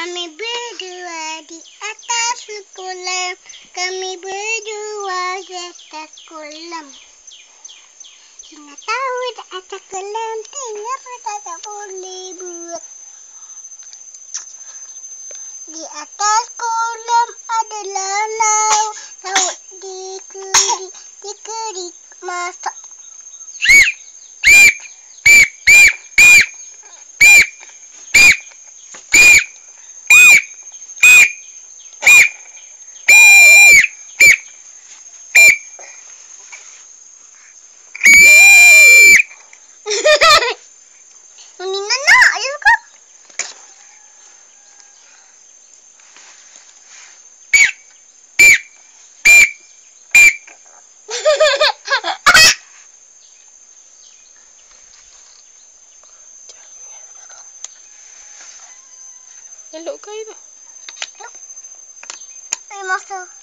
Kami berdua di atas kolam. Kami berdua di atas kolam. Kita tahu di atas kolam tinggal tak boleh buat. Di atas kolam ada lalau. Laut dikerik, dikerik masak. Hello, Kaido. Hello.